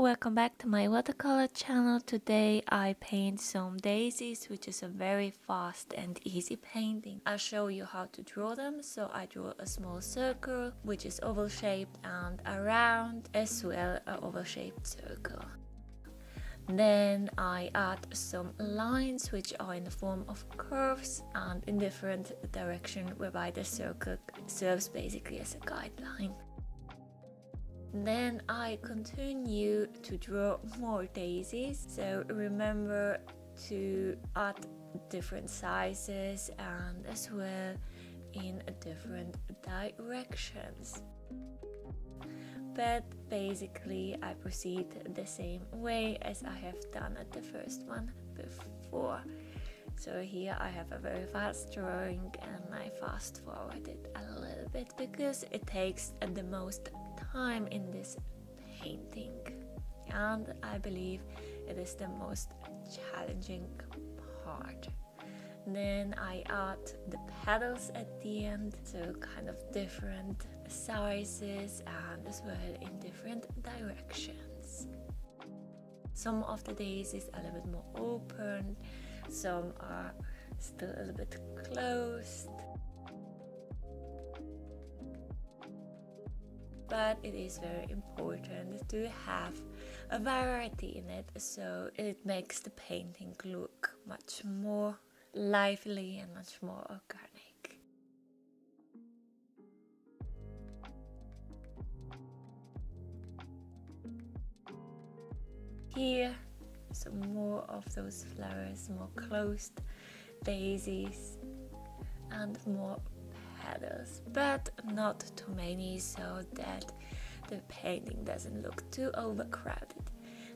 welcome back to my watercolor channel. Today I paint some daisies, which is a very fast and easy painting. I'll show you how to draw them. So I draw a small circle, which is oval shaped and around as well an oval shaped circle. Then I add some lines which are in the form of curves and in different direction whereby the circle serves basically as a guideline. Then I continue to draw more daisies. So remember to add different sizes and as well in different directions. But basically I proceed the same way as I have done at the first one before. So here I have a very fast drawing and I fast forward it a little bit because it takes the most time in this painting and I believe it is the most challenging part. Then I add the petals at the end, so kind of different sizes and as well in different directions. Some of the daisies a little bit more open, some are still a little bit closed. But it is very important to have a variety in it so it makes the painting look much more lively and much more organic. Here some more of those flowers, more closed daisies and more petals, but not too many so that the painting doesn't look too overcrowded.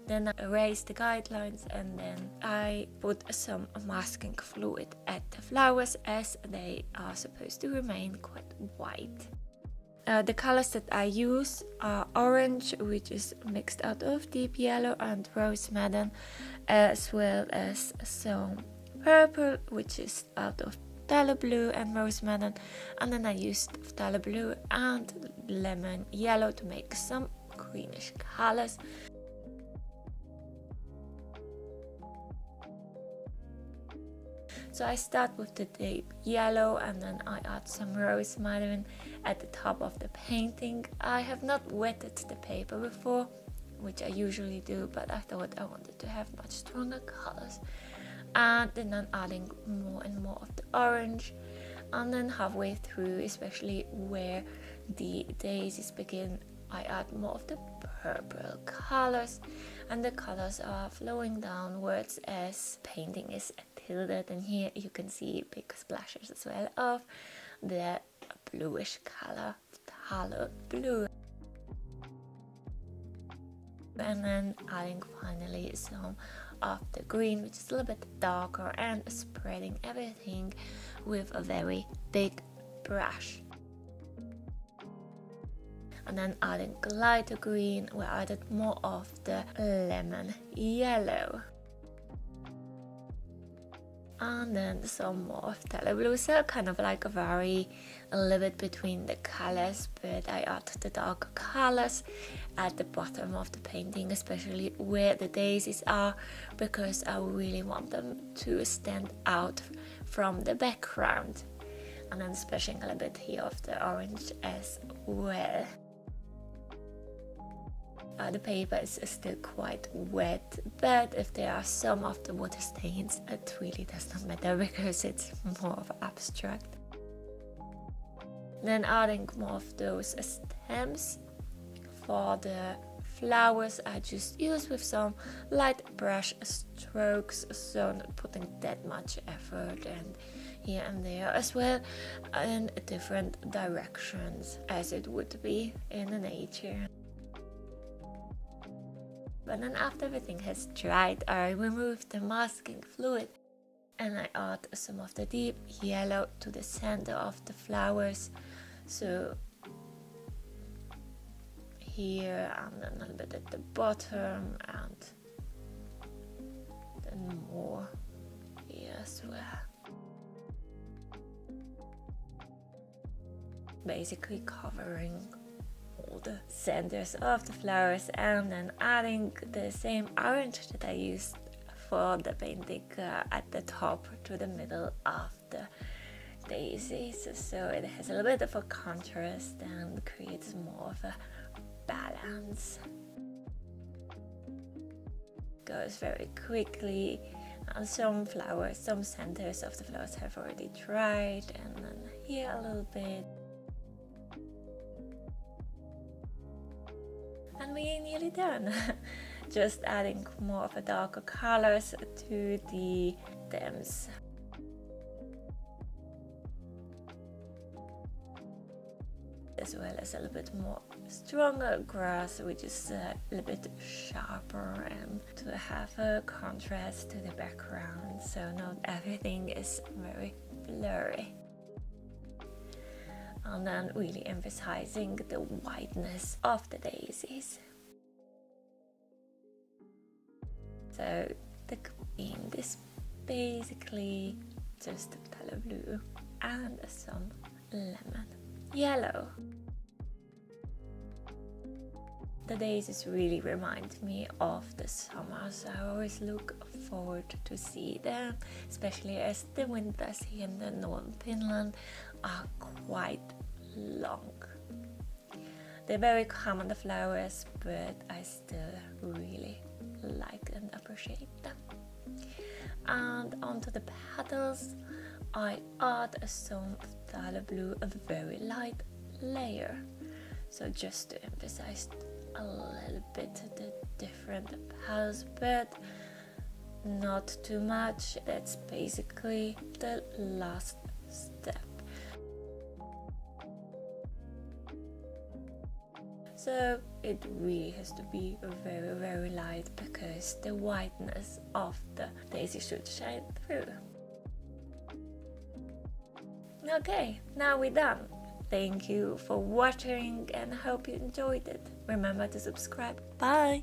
Then I erase the guidelines and then I put some masking fluid at the flowers as they are supposed to remain quite white. Uh, the colors that I use are orange, which is mixed out of deep yellow and rose madder, as well as some purple, which is out of phthalo blue and rose madder and then I used phthalo blue and lemon yellow to make some greenish colors So I start with the deep yellow and then I add some rose madder at the top of the painting. I have not wetted the paper before, which I usually do, but I thought I wanted to have much stronger colors and then I'm adding more and more of the orange. And then halfway through especially where the daisies begin I add more of the purple colors. And the colors are flowing downwards as painting is tilted. And here you can see big splashes as well of the bluish color phthalo blue. And then adding finally some of the green which is a little bit darker and spreading everything with a very big brush. And then adding lighter green we added more of the lemon yellow and then some more of so kind of like a very a little bit between the colors but I add the darker colors at the bottom of the painting especially where the daisies are because I really want them to stand out from the background. And then splashing a little bit here of the orange as well uh, the paper is still quite wet but if there are some of the water stains it really does not matter because it's more of abstract then adding more of those stems for the flowers I just use with some light brush strokes so not putting that much effort and here and there as well in different directions as it would be in nature. But then after everything has dried I remove the masking fluid and I add some of the deep yellow to the center of the flowers. So here and then a little bit at the bottom and then more here as well. Basically covering the centers of the flowers and then adding the same orange that I used for the painting uh, at the top to the middle of the daisies so it has a little bit of a contrast and creates more of a balance. Goes very quickly. And some flowers some centers of the flowers have already dried and then here a little bit and we're nearly done just adding more of a darker colors to the stems as well as a little bit more stronger grass which is a little bit sharper and to have a contrast to the background. So not everything is very blurry and then really emphasizing the whiteness of the daisies so the queen is basically just phthalo blue and some lemon yellow. The daisies really remind me of the summer, so I always look forward to see them, especially as the winters here in the northern Finland are quite long. They're very common, the flowers, but I still really like and appreciate them. And onto the petals, I add a some phthalo blue, a very light layer. So just to emphasize a little bit the different petals, but not too much. That's basically the last step. So it really has to be very very light because the whiteness of the daisy should shine through. Okay, now we're done. Thank you for watching and hope you enjoyed it. Remember to subscribe. Bye!